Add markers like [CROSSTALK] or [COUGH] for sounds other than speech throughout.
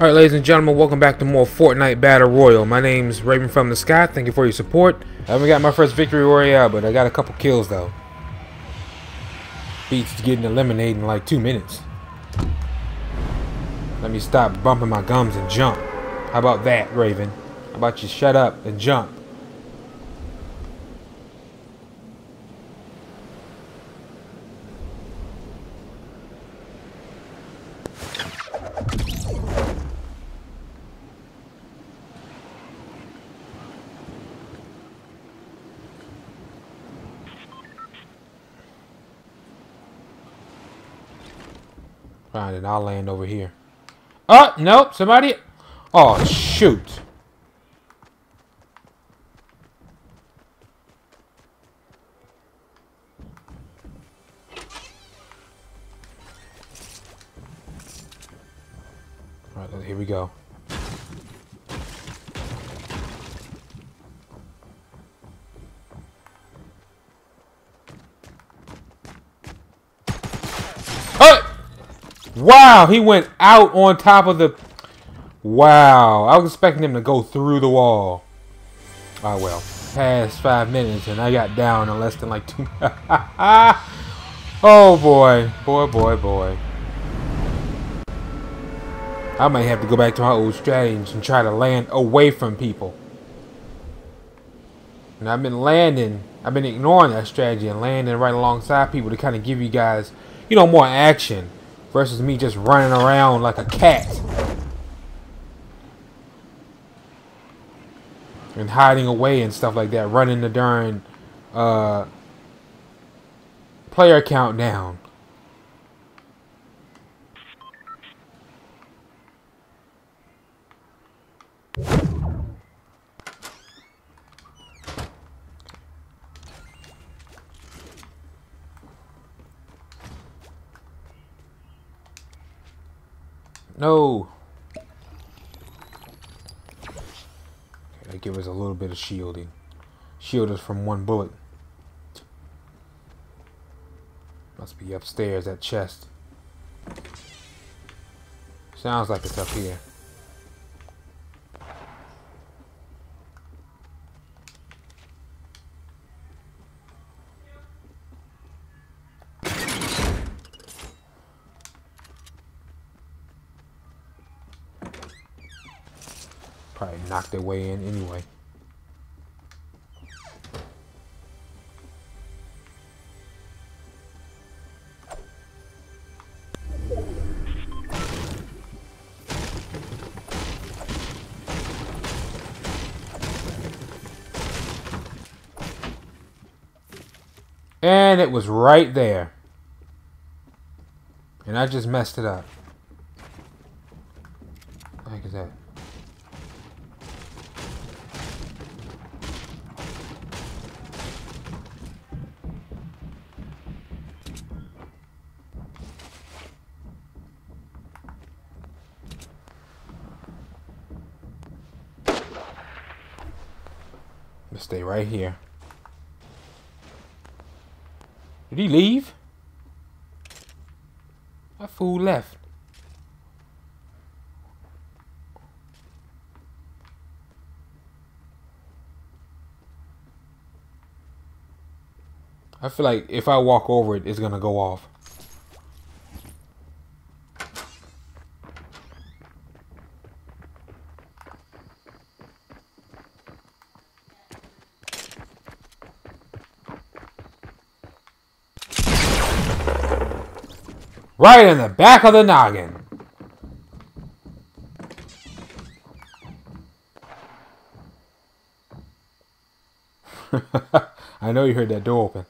Alright, ladies and gentlemen, welcome back to more Fortnite Battle Royale. My name's Raven from the Sky. Thank you for your support. I haven't got my first victory royale, but I got a couple kills, though. Beats getting eliminated in like two minutes. Let me stop bumping my gums and jump. How about that, Raven? How about you shut up and jump? Fine, and I'll land over here. Oh, nope, somebody... Oh, shoot. Wow, he went out on top of the... Wow, I was expecting him to go through the wall. Oh, well. Past five minutes, and I got down in less than like two... [LAUGHS] oh, boy. Boy, boy, boy. I might have to go back to my old strategies and try to land away from people. And I've been landing, I've been ignoring that strategy and landing right alongside people to kind of give you guys, you know, more action versus me just running around like a cat. And hiding away and stuff like that running the darn uh, player count down No! Okay, that give us a little bit of shielding. Shield us from one bullet. Must be upstairs, that chest. Sounds like it's up here. Probably knock their way in anyway. And it was right there. And I just messed it up. The that? Right here. Did he leave? That fool left. I feel like if I walk over it, it's gonna go off. Right in the back of the noggin. [LAUGHS] I know you heard that door open.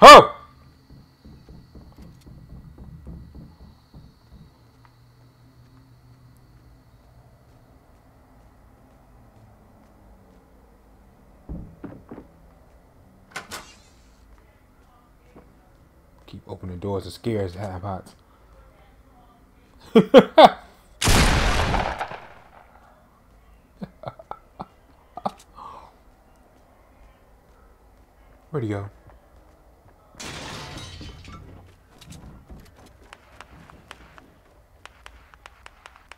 Oh! The doors are scary as the hot. Where'd he go?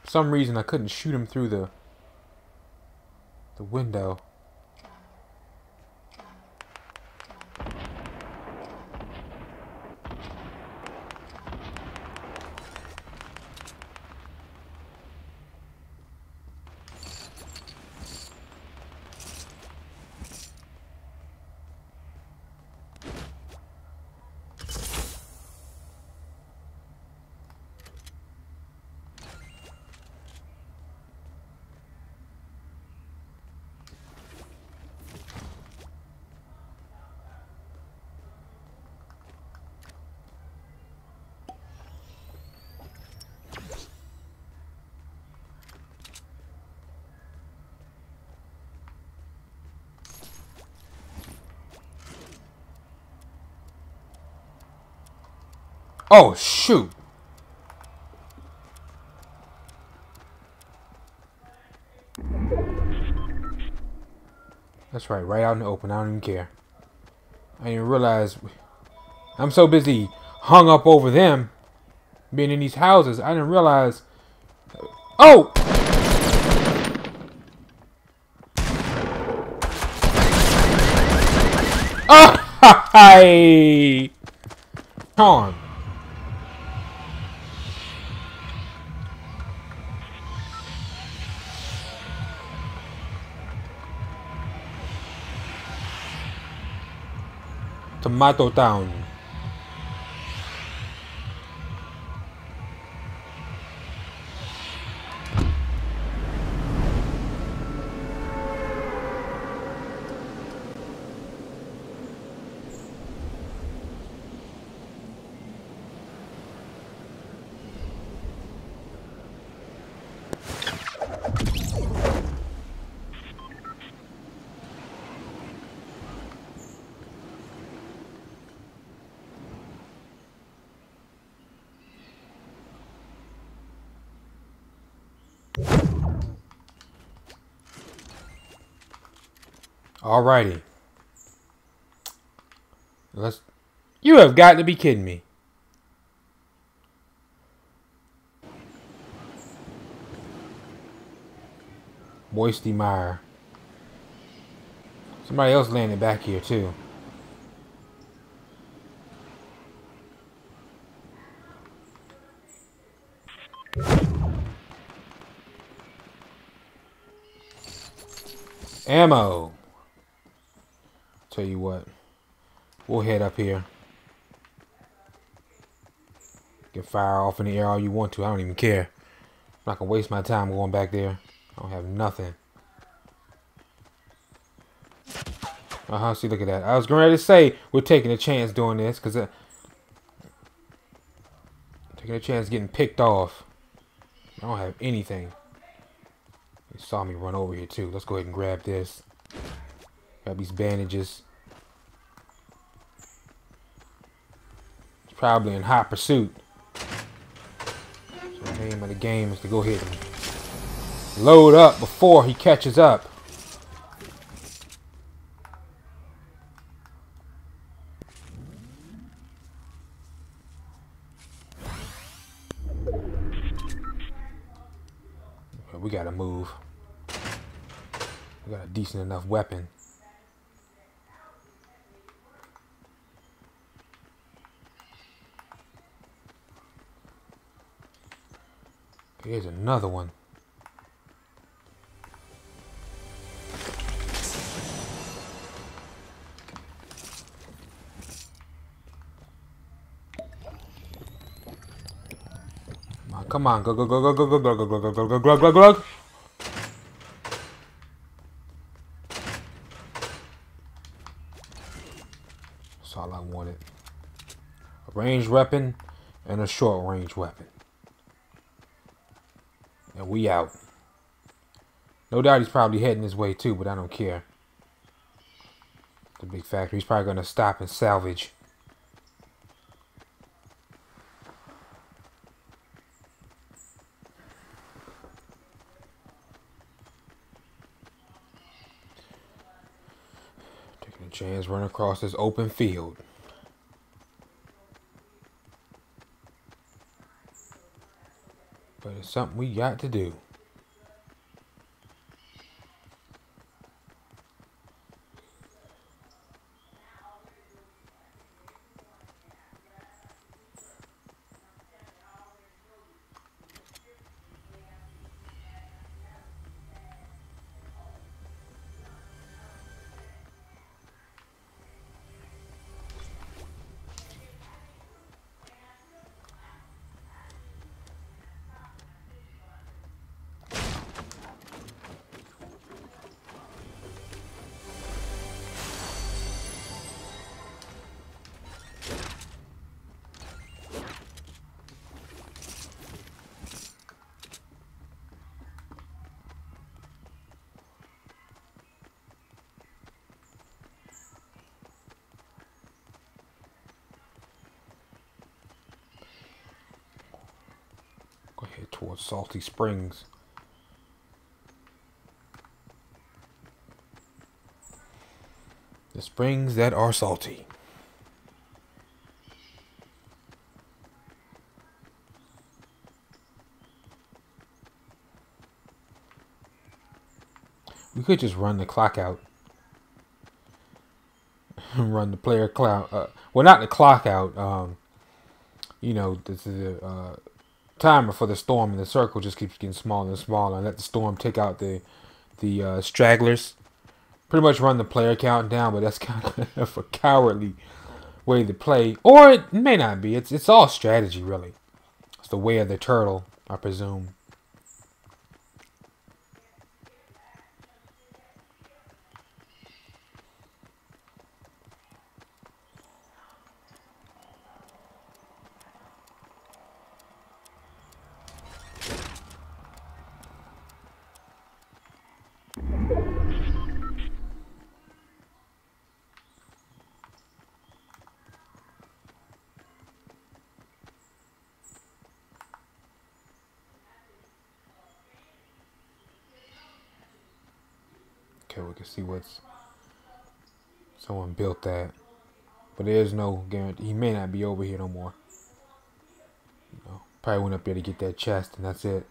For some reason I couldn't shoot him through the the window. Oh, shoot. That's right, right out in the open. I don't even care. I didn't realize. I'm so busy hung up over them being in these houses. I didn't realize. Oh! Oh! [LAUGHS] Hi! Come Tomato Town. Alrighty. Let's. You have got to be kidding me. Moisty Mire. Somebody else landed back here too. Ammo. Tell you what. We'll head up here. Get fire off in the air all you want to. I don't even care. I'm not gonna waste my time going back there. I don't have nothing. Uh-huh, see, look at that. I was going to say we're taking a chance doing this, because uh, taking a chance getting picked off. I don't have anything. You saw me run over here, too. Let's go ahead and grab this. Grab these bandages. Probably in hot pursuit. So the name of the game is to go ahead and load up before he catches up. we gotta move. We got a decent enough weapon. Here's another one. Come on, go go go go go go go go go go go go go go go That's all I wanted. A ranged weapon and a short range weapon. And we out. No doubt he's probably heading his way too, but I don't care. The big factory. He's probably gonna stop and salvage. Taking a chance run across this open field. It's something we got to do. Towards Salty Springs. The springs that are salty. We could just run the clock out. [LAUGHS] run the player clock. Uh, well, not the clock out. Um, you know, this is a uh, timer for the storm, and the circle just keeps getting smaller and smaller. And let the storm take out the the uh, stragglers. Pretty much run the player count down, but that's [LAUGHS] kind of a cowardly way to play, or it may not be. It's it's all strategy, really. It's the way of the turtle, I presume. We can see what's someone built that, but there's no guarantee. He may not be over here no more. You know, probably went up there to get that chest, and that's it.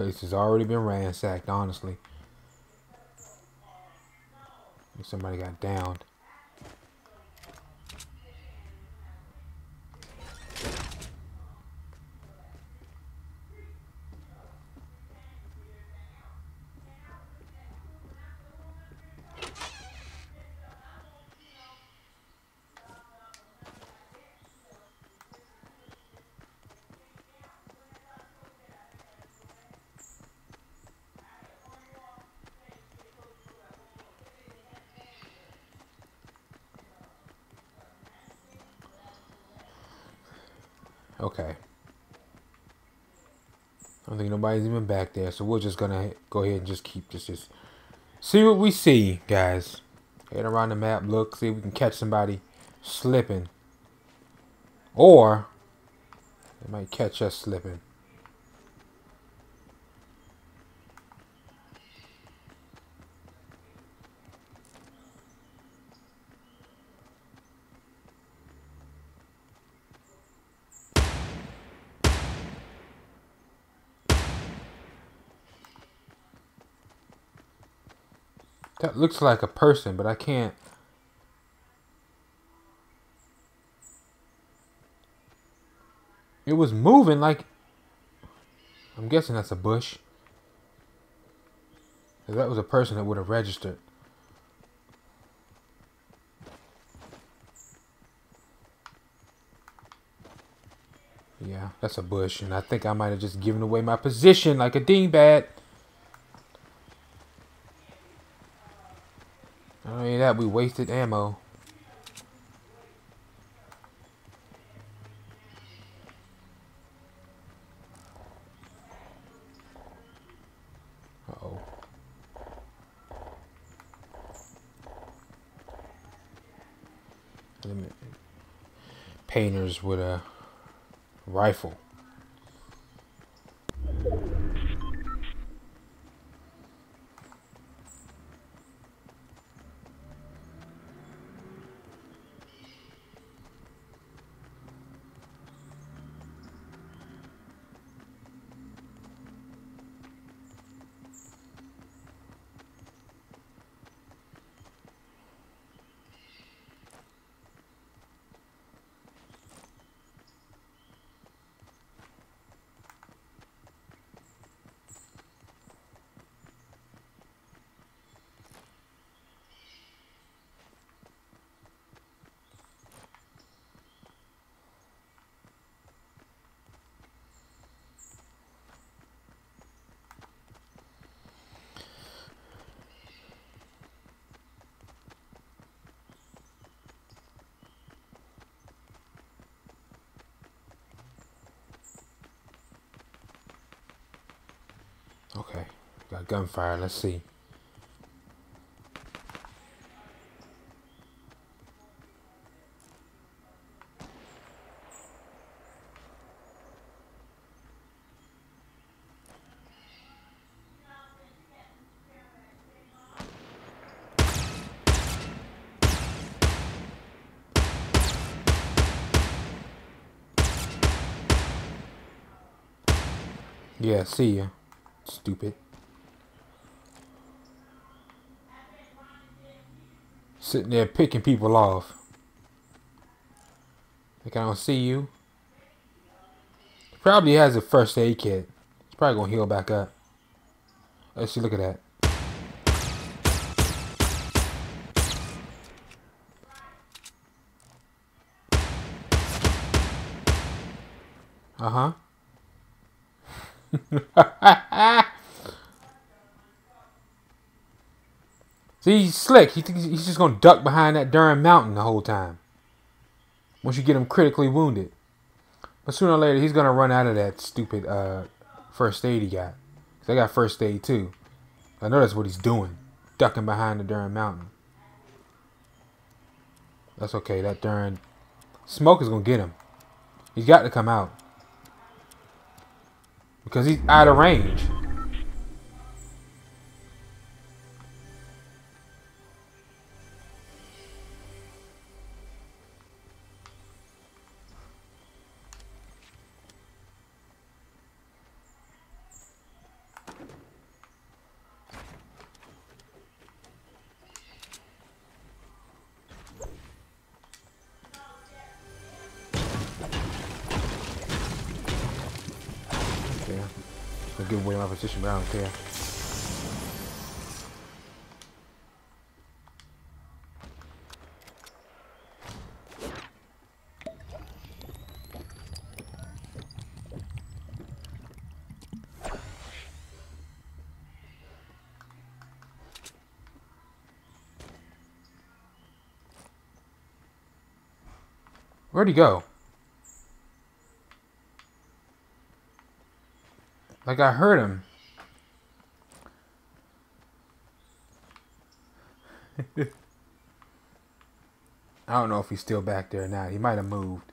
Place has already been ransacked, honestly. Somebody got downed. Okay. I don't think nobody's even back there, so we're just gonna go ahead and just keep this. Just see what we see, guys. Head around the map, look, see if we can catch somebody slipping. Or, they might catch us slipping. That looks like a person, but I can't. It was moving like. I'm guessing that's a bush. If that was a person that would have registered. Yeah, that's a bush, and I think I might have just given away my position like a dingbat. Not only that, we wasted ammo. painters with a rifle. Gunfire. Let's see. Yeah, see ya. Stupid. Sitting there picking people off. Like I don't see you. Probably has a first aid kit. It's probably gonna heal back up. Let's see, look at that. Uh-huh. [LAUGHS] See, he's slick. He thinks he's just gonna duck behind that darn mountain the whole time. Once you get him critically wounded. But sooner or later, he's gonna run out of that stupid uh, first aid he got. Cause I got first aid too. I know that's what he's doing, ducking behind the darn mountain. That's okay. That darn smoke is gonna get him. He's got to come out. Because he's out of range. Give away my position, but I don't care. Where'd he go? Like I heard him. [LAUGHS] I don't know if he's still back there now. He might have moved.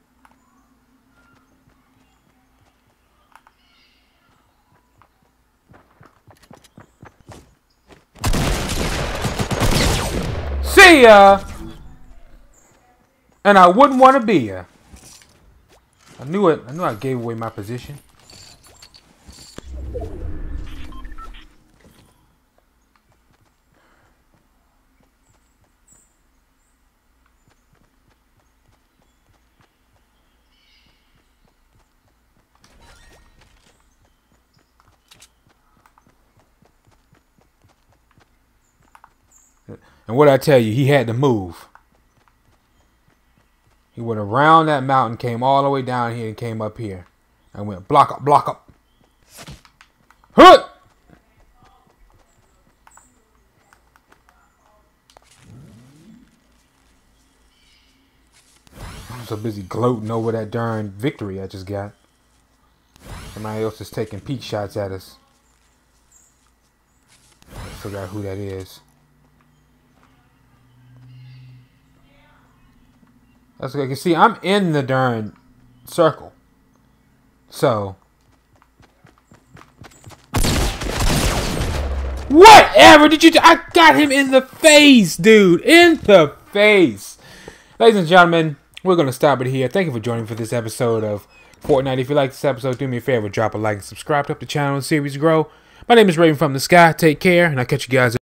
See ya! And I wouldn't want to be ya. I knew it. I knew I gave away my position. And what I tell you, he had to move. He went around that mountain, came all the way down here, and came up here. And went block up, block up. Hut! I'm so busy gloating over that darn victory I just got. Somebody else is taking peek shots at us. Out who that is. That's what you can see. I'm in the darn circle. So. Whatever did you do? I got him in the face, dude. In the face. Ladies and gentlemen, we're going to stop it here. Thank you for joining for this episode of Fortnite. If you like this episode, do me a favor, drop a like and subscribe to help the channel and series grow. My name is Raven from the Sky. Take care, and I'll catch you guys.